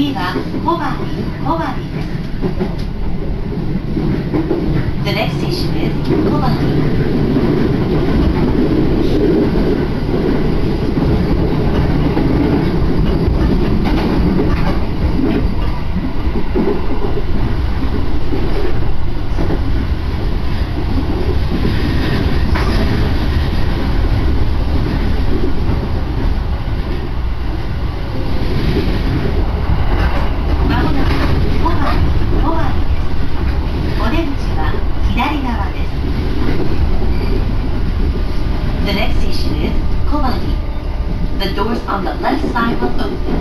次は小針小針です The next station is 小 on the left side will open